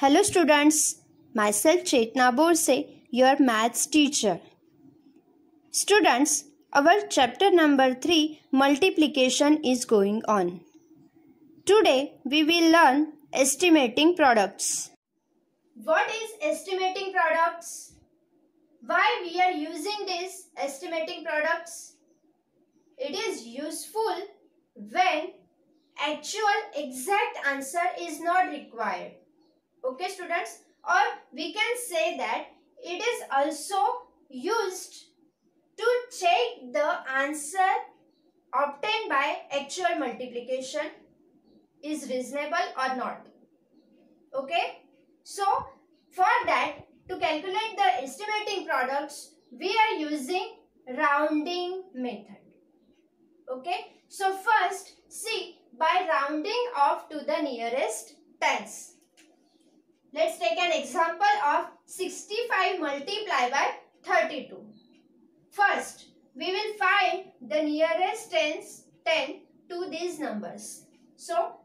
Hello students, myself Chetna Borse, your maths teacher. Students, our chapter number 3 multiplication is going on. Today we will learn estimating products. What is estimating products? Why we are using this estimating products? It is useful when actual exact answer is not required. Okay students? Or we can say that it is also used to check the answer obtained by actual multiplication is reasonable or not. Okay? So, for that to calculate the estimating products, we are using rounding method. Okay? So, first see by rounding off to the nearest tens. Let's take an example of 65 multiplied by 32. First, we will find the nearest tens 10 to these numbers. So,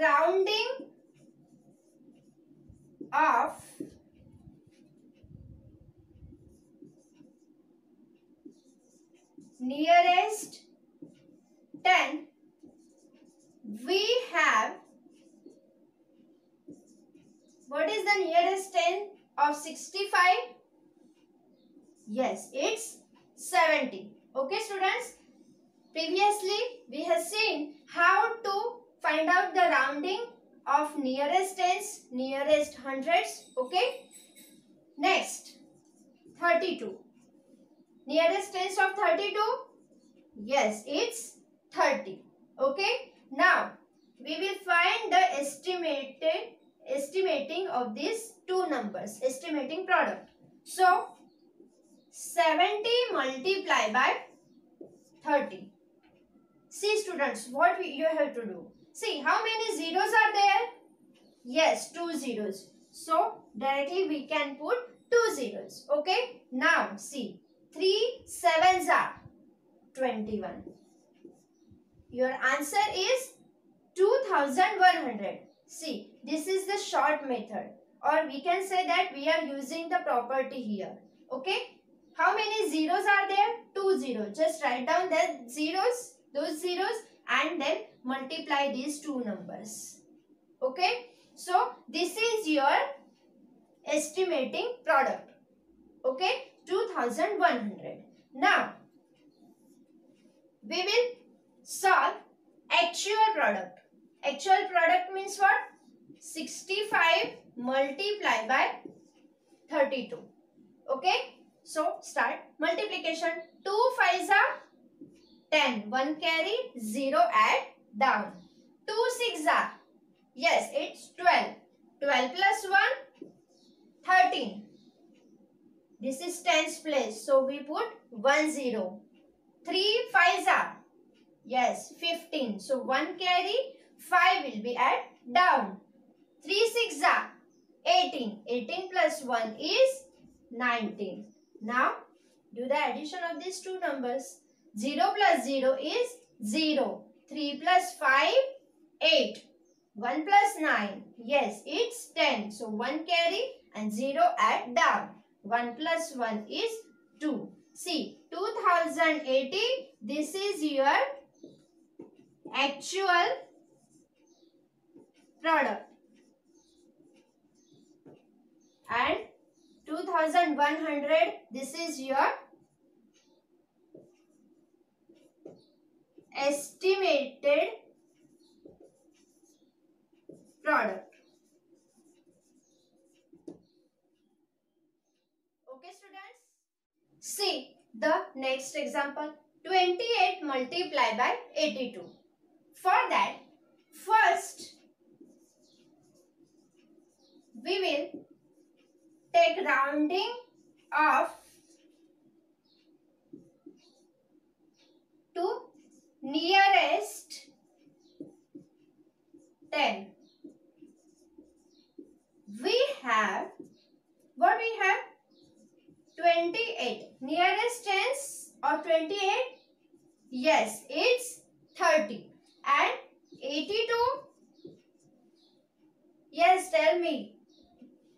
rounding of nearest 10 we have what is the nearest 10 of 65 yes it's 70 okay students? Previously we have seen how to find out the rounding of nearest tens nearest hundreds. Okay? Next 32 nearest tens of 32 yes it's 30 okay now, we will find the estimated estimating of these two numbers, estimating product. So, 70 multiplied by 30. See students, what you have to do. See, how many zeros are there? Yes, two zeros. So, directly we can put two zeros. Okay. Now, see, three sevens are 21. Your answer is 2100. See, this is the short method or we can say that we are using the property here. Okay. How many zeros are there? Two zeros. Just write down the zeros, those zeros and then multiply these two numbers. Okay. So, this is your estimating product. Okay. 2100. Now, we will solve actual product. Actual product means what? 65 multiply by 32. Okay. So, start multiplication. 2 5s are 10. 1 carry, 0 add down. 2 6 are, yes, it's 12. 12 plus 1, 13. This is tens place. So, we put 1 0. 3 5s are, Yes, 15. So 1 carry, 5 will be at down. 3 6 are 18. 18 plus 1 is 19. Now, do the addition of these two numbers. 0 plus 0 is 0. 3 plus 5, 8. 1 plus 9. Yes, it's 10. So 1 carry and 0 at down. 1 plus 1 is 2. See, 2080, this is your actual product. And 2100 this is your estimated product. Okay students. See the next example. 28 multiplied by 82 for that, first we will take rounding of to nearest 10. We have, what we have? 28. Nearest tens or 28? Yes, it's 30 and 82 Yes, tell me.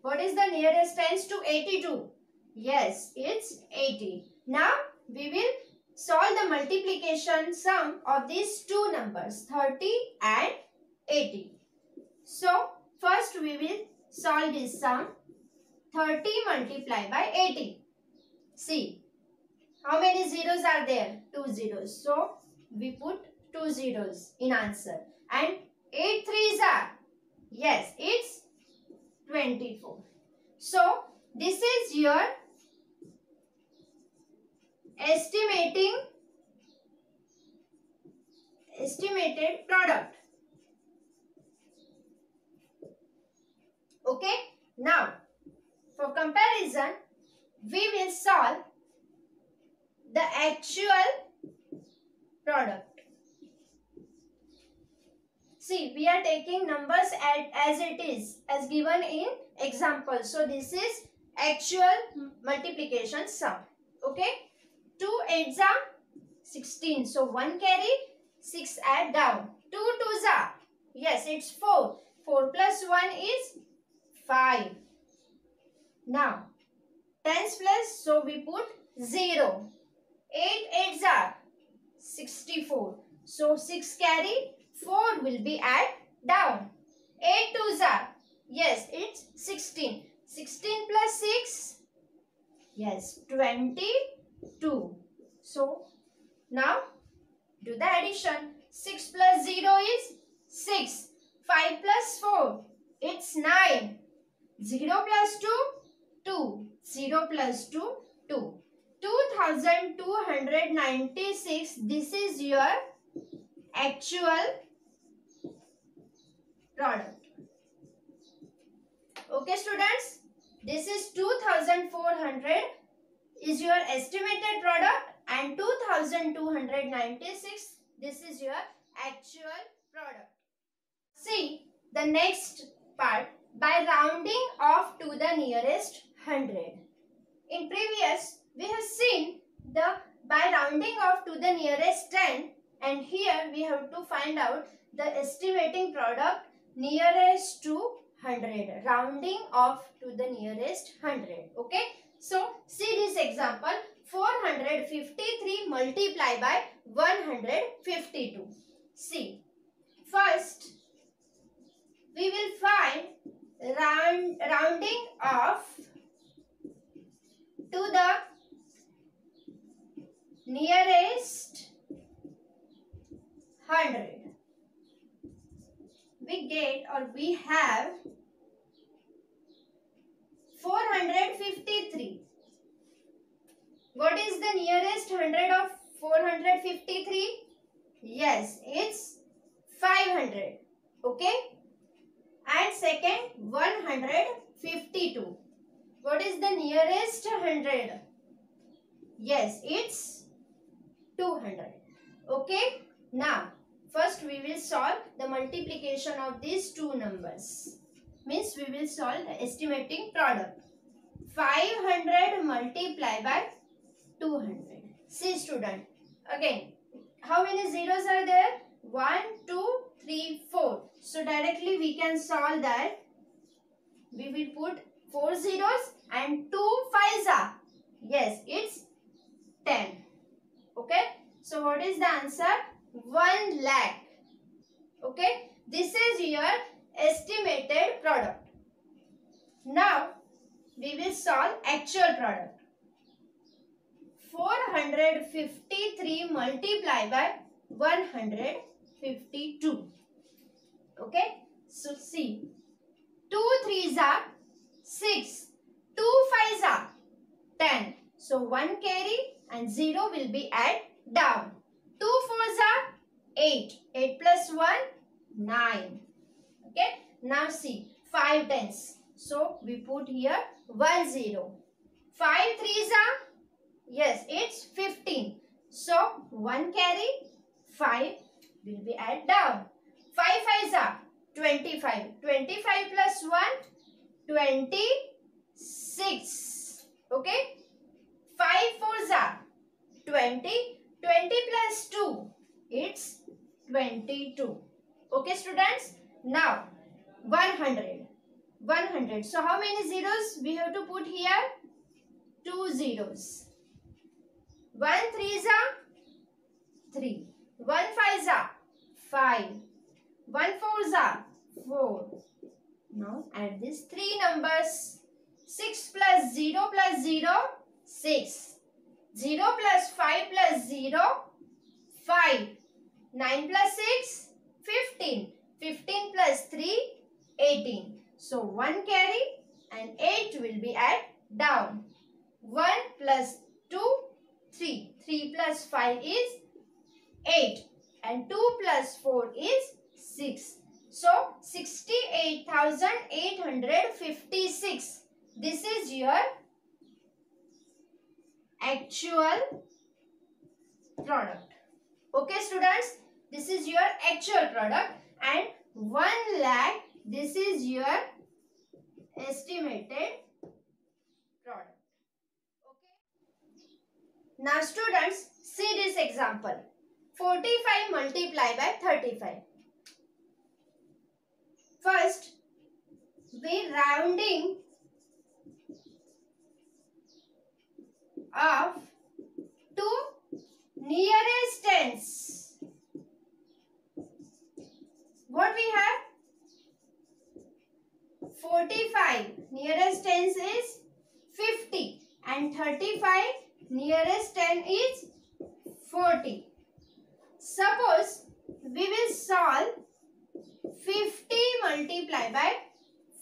What is the nearest tens to 82? Yes, it's 80. Now, we will solve the multiplication sum of these two numbers, 30 and 80. So, first we will solve this sum. 30 multiplied by 80. See, how many zeros are there? Two zeros. So, we put two zeros in answer. And 8 threes are? Yes, it's 24. So, this is your estimating estimated product. Okay. Now, for comparison, we will solve the actual product. See, we are taking numbers as it is, as given in example. So, this is actual multiplication sum. Okay. 2 8s are 16. So, 1 carry, 6 add down. 2 2s are, yes, it's 4. 4 plus 1 is 5. Now, tens plus, so we put 0. 8 8s are 64. So, 6 carry, 4 will be add down. 8 2s are, yes, it's 16. 16 plus 6, yes, 22. So, now do the addition. 6 plus 0 is 6. 5 plus 4, it's 9. 0 plus 2, 2. 0 plus 2, 2. 2296, this is your actual product. Okay students, this is 2400 is your estimated product and 2296 this is your actual product. See the next part by rounding off to the nearest hundred. In previous we have seen the by rounding off to the nearest 10 and here we have to find out the estimating product nearest to 100 rounding off to the nearest 100 okay? So see this example. 453 multiply by 152 see first we will find round rounding off to the nearest 100 we get or we have 453. What is the nearest hundred of 453? Yes, it's 500. Okay. And second, 152. What is the nearest hundred? Yes, it's 200. Okay. Now, First, we will solve the multiplication of these two numbers. Means we will solve the estimating product. 500 multiply by 200. See student. Again, how many zeros are there? 1, 2, 3, 4. So directly we can solve that. We will put 4 zeros and 2 fives are. Yes, it's 10. Okay. So what is the answer? 1 lakh. Okay. This is your estimated product. Now, we will solve actual product. 453 multiply by 152. Okay. So, see. 2 3s are 6. 2 5s are 10. So, 1 carry and 0 will be add down. 2 fours are 8. 8 plus 1, 9. Okay. Now see, 5 tens. So, we put here 1 0. 5 threes are, yes, it's 15. So, 1 carry, 5 will be add down. 5 fives are 25. 25 plus 1, 26. Okay. 5 fours are 20. 20 plus 2, it's 22. Okay students? Now 100. 100. So how many zeros we have to put here? Two zeros. 1 3 are 3. 1 5 are 5. 1 4 are 4. Now add these three numbers. 6 plus 0 plus 0, 6. 0 plus 5 plus 0, 5. 9 plus 6, 15. 15 plus 3, 18. So 1 carry and 8 will be at down. 1 plus 2, 3. 3 plus 5 is 8 and 2 plus 4 is 6. So 68,856. This is your actual product. Okay students, this is your actual product and 1 lakh this is your estimated product. Okay. Now students see this example. 45 multiplied by 35. First we rounding of two nearest tens. What we have? 45 nearest tens is 50 and 35 nearest 10 is 40. Suppose we will solve 50 multiplied by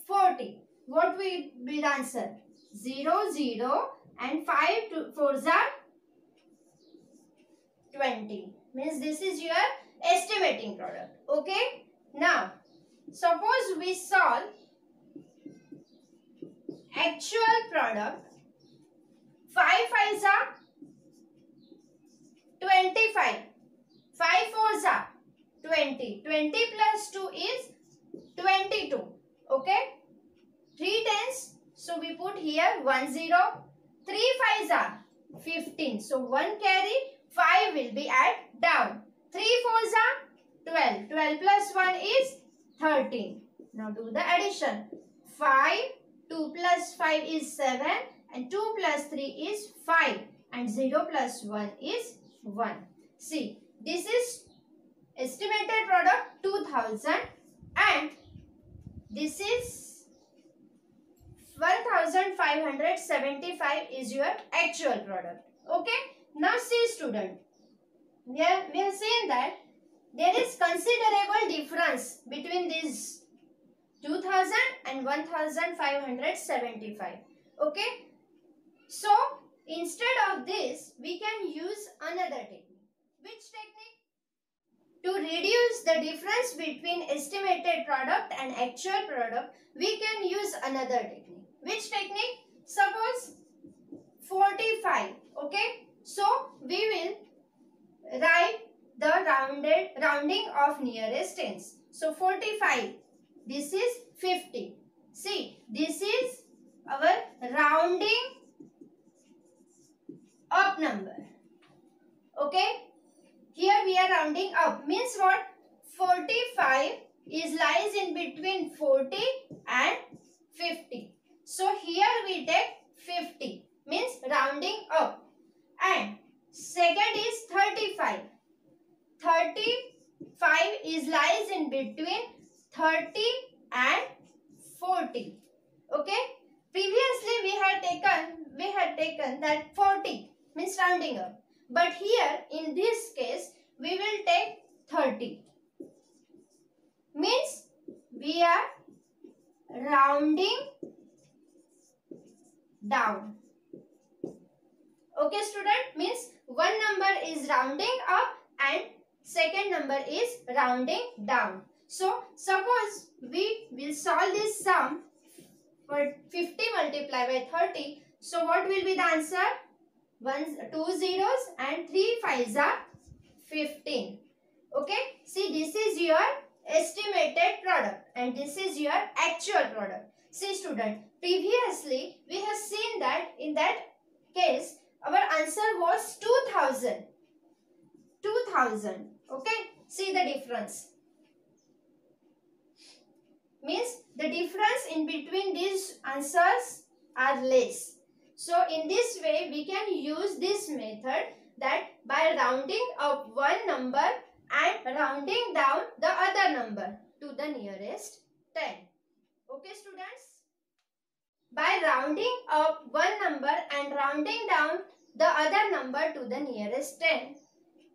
40. What will be the answer? 0, 0 and 5 to 4s are 20. Means this is your estimating product. Okay. Now, suppose we solve actual product. 5 5s are 25 5 4s are 20 20 plus 2 is 22 okay? 3 tens. So we put here 1 0 3 5s are 15 so 1 carry 5 will be add down. 3 4s are 12 12 plus 1 is 13 now do the addition. 5 2 plus 5 is 7 and 2 plus 3 is 5 and 0 plus 1 is 1. See, this is estimated product 2000 and this is 1575 is your actual product. Okay. Now see student. We have, we have seen that there is considerable difference between these 2000 and 1575 okay so instead of this we can use another technique which technique to reduce the difference between estimated product and actual product we can use another technique which technique suppose 45 okay so we will write the rounded rounding of nearest tens so 45 this is 50. See, this is our rounding up number. Okay. Here we are rounding up. Means what? 45 is lies in between 40 and 50. So here we take 50. Means rounding up. And second is 35. 35 is lies in between 30 and 40 okay previously we had taken we had taken that 40 means rounding up but here in this case we will take 30 means we are rounding down okay student means one number is rounding up and second number is rounding down so, suppose we will solve this sum for 50 multiplied by 30. So, what will be the answer? One, two zeros and three fives are 15. Okay. See, this is your estimated product and this is your actual product. See student, previously we have seen that in that case our answer was 2000. 2000. Okay. See the difference means the difference in between these answers are less. So in this way we can use this method that by rounding up one number and rounding down the other number to the nearest 10. Okay students? By rounding up one number and rounding down the other number to the nearest 10.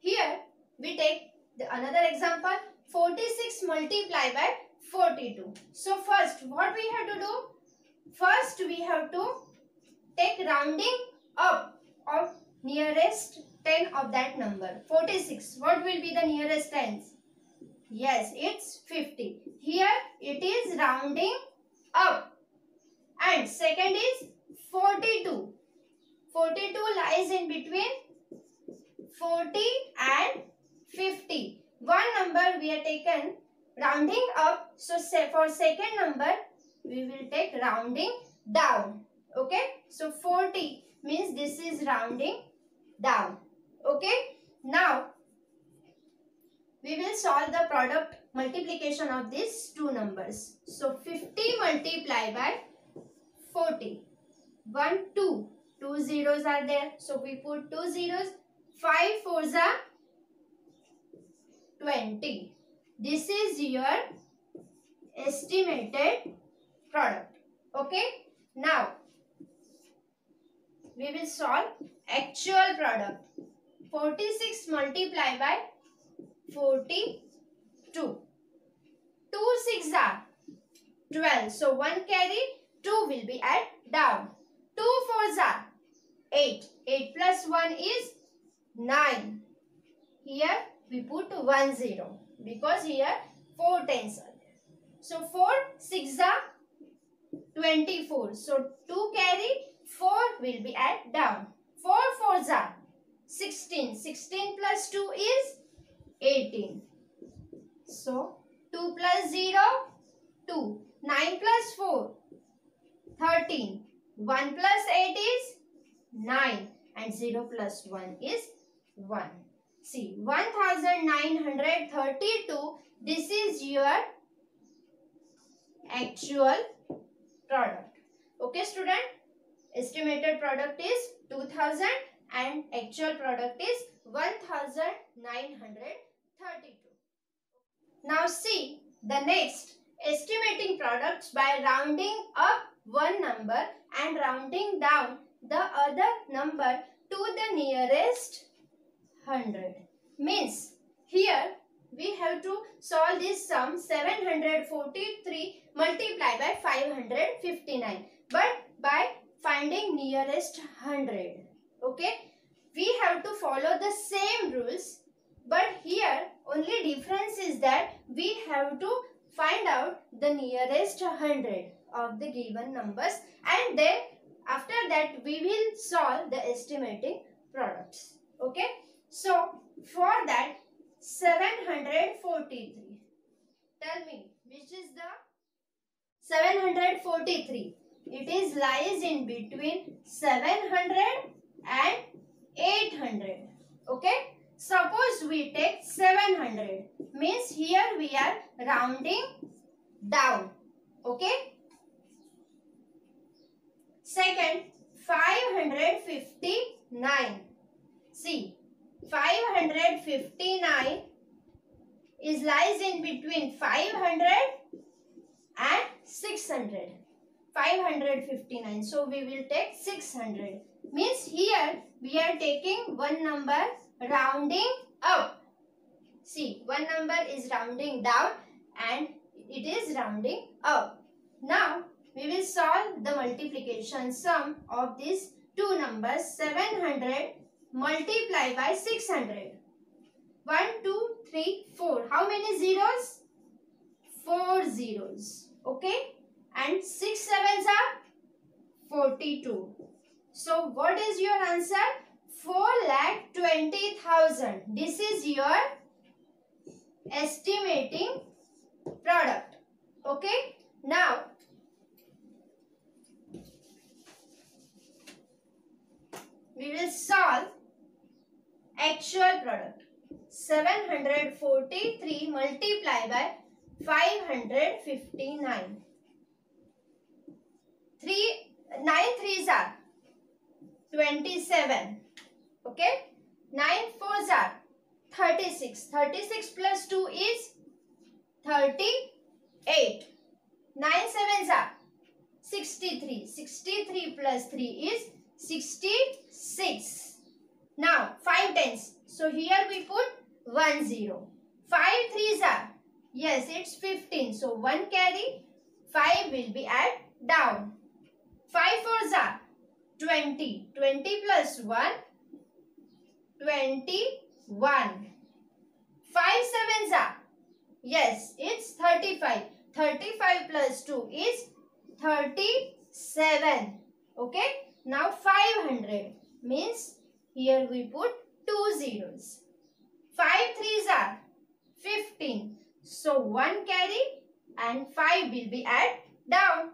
Here we take the another example 46 multiplied by 42. So first what we have to do? First we have to take rounding up of nearest 10 of that number. 46. What will be the nearest tens? Yes, it's 50. Here it is rounding up. And second is 42. 42 lies in between 40 and 50. One number we are taken rounding up. So for second number we will take rounding down. Okay. So 40 means this is rounding down. Okay. Now, we will solve the product multiplication of these two numbers. So, 50 multiplied by 40. 1, 2. Two zeros are there. So, we put two zeros. 5 fours are 20. This is your estimated product. Okay. Now, we will solve actual product. 46 multiplied by 42. 2 6 are 12. So 1 carry, 2 will be add down. 2 4s are 8. 8 plus 1 is 9. Here we put 1 0 because here 4 tens are there. So 4 6 are 24. So 2 carry, 4 will be add down. 4 4s are 16. 16 plus 2 is 18. So, 2 plus 0, 2. 9 plus 4, 13. 1 plus 8 is 9. And 0 plus 1 is 1. See, 1932, this is your actual product. Okay, student? Estimated product is 2000 and actual product is 1932. Now see the next estimating products by rounding up one number and rounding down the other number to the nearest 100. Means here we have to solve this sum 743 multiplied by 559 but by finding nearest 100 okay? We have to follow the same rules but here only difference is that we have to find out the nearest 100 of the given numbers and then after that we will solve the estimating products. Okay? So for that 743 tell me which is the 743 it is lies in between 700 and 800. Okay. Suppose we take 700. Means here we are rounding down. Okay. Second, 559. See, 559 is lies in between 500 and 600. 559. So, we will take 600. Means here we are taking one number rounding up. See, one number is rounding down and it is rounding up. Now, we will solve the multiplication sum of these two numbers 700 multiplied by 600. 1, 2, 3, 4. How many zeros? 4 zeros. Okay. And 6 sevens are 42. So what is your answer? 4 lakh 20,000. This is your estimating product. Okay. Now, we will solve actual product. 743 multiplied by 559. 3, 9 3s are 27. Okay. 9 4s are 36. 36 plus 2 is 38. 9 7s are 63. 63 plus 3 is 66. Now 5 tens. So here we put 1 0. 5 threes are yes it's 15. So 1 carry 5 will be add down. 5 fours are 20. 20 plus 1 21. 5 sevens are yes it's 35. 35 plus 2 is 37. Okay. Now 500 means here we put two zeros. 5 threes are 15. So 1 carry and 5 will be add down.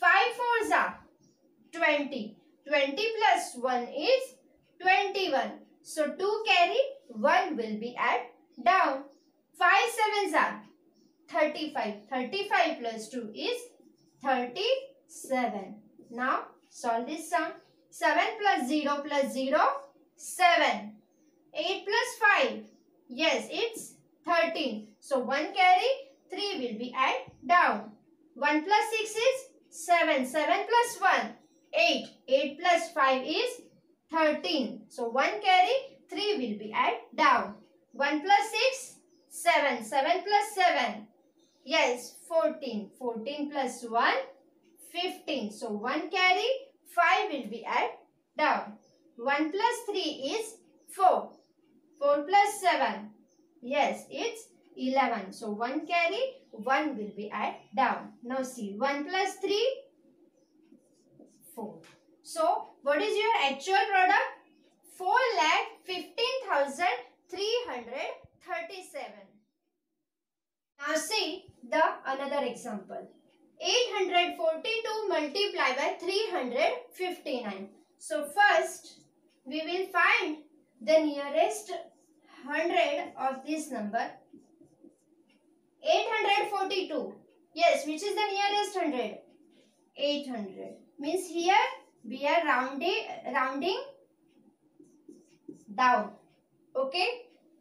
5 fours are 20. 20 plus 1 is 21. So 2 carry 1 will be add down. 5 sevens are 35. 35 plus 2 is 37. Now solve this sum. 7 plus 0 plus 0, 7. 8 plus 5, yes, it's 13. So 1 carry, 3 will be add down. 1 plus 6 is 7. 7 plus 1, 8. 8 plus 5 is 13. So 1 carry, 3 will be add down. 1 plus 6, 7. 7 plus 7, yes, 14. 14 plus 1, 15. So 1 carry, 5 will be add down. 1 plus 3 is 4. 4 plus 7. Yes, it's 11. So 1 carry, 1 will be add down. Now see, 1 plus 3, 4. So, what is your actual product? 4 lakh 15,337. Now see the another example. 842 multiplied by 359. So first we will find the nearest hundred of this number. 842. Yes, which is the nearest hundred? 800. Means here we are rounding, rounding down. Okay.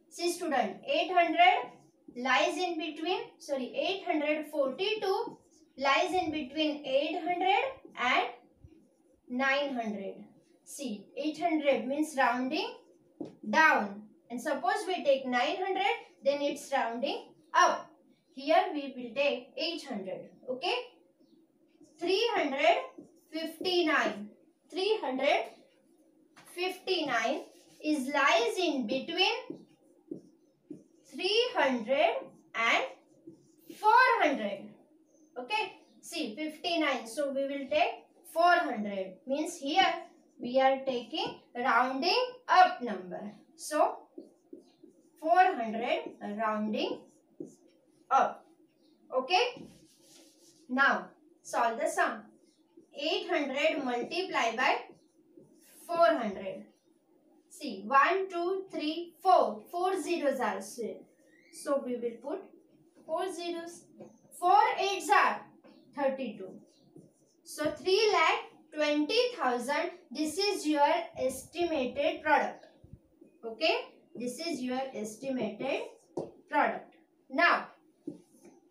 See student, 800 lies in between, sorry, 842 lies in between 800 and 900. See, 800 means rounding down. And suppose we take 900, then it's rounding up. Here we will take 800. Okay. 359. 359 is lies in between 300 and 400. Okay. See 59. So we will take 400. Means here we are taking rounding up number. So 400 rounding up. Okay. Now solve the sum. 800 multiplied by 400. See 1, 2, 3, 4. 4 zeros are. So we will put 4 zeros. 4 8s are 32. So 3 lakh 20,000. This is your estimated product. Okay. This is your estimated product. Now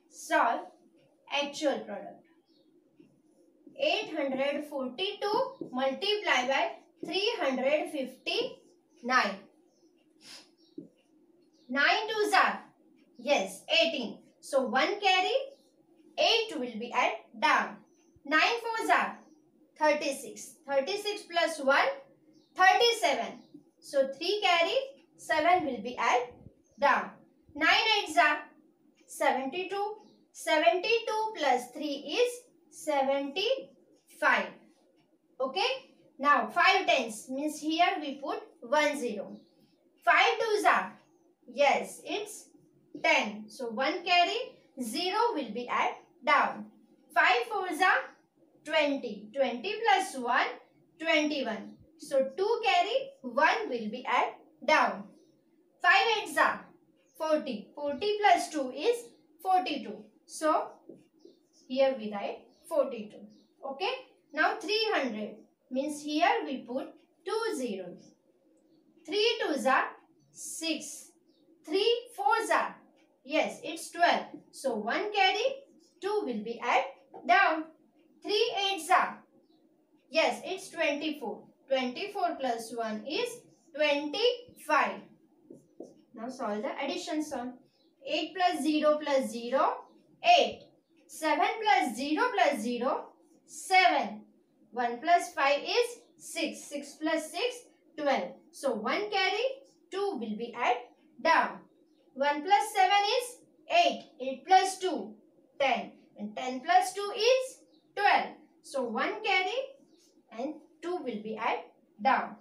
solve actual product. 842 multiplied by 359. 9 twos are, yes, 18. So 1 carry, 8 will be add down. 9 fours are 36. 36 plus 1, 37. So 3 carry, 7 will be add down. 9 eights are 72. 72 plus 3 is 75. Okay. Now 5 tens means here we put 1 0. 5 twos are yes it's 10. So 1 carry 0 will be at down. 5 fours are 20. 20 plus 1 21. So 2 carry 1 will be at down. 5 eights are 40. 40 plus 2 is 42. So here we write 42. Okay. Now 300 means here we put two zeros. 3 twos are 6. 3 fours are yes it's 12. So 1 carry 2 will be add down. 3 eights are yes it's 24. 24 plus 1 is 25. Now solve the addition sum. 8 plus 0 plus 0 8. 7 plus 0 plus 0 7. 1 plus 5 is 6. 6 plus 6 12. So 1 carry 2 will be add down. 1 plus 7 is 8. 8 plus 2 10. And 10 plus 2 is 12. So 1 carry and 2 will be add down.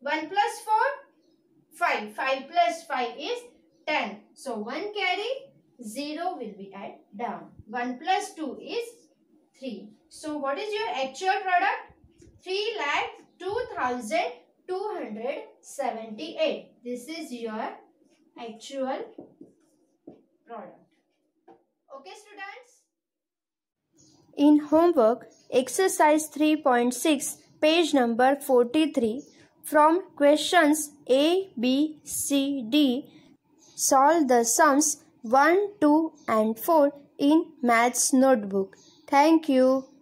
1 plus 4 5. 5 plus 5 is 10. So 1 carry 0 will be add down. 1 plus 2 is 3. So what is your actual product? 3 lakh 2278. This is your actual product. Okay students? In homework, exercise 3.6, page number 43, from questions A, B, C, D, solve the sums 1, 2 and 4 in maths notebook. Thank you.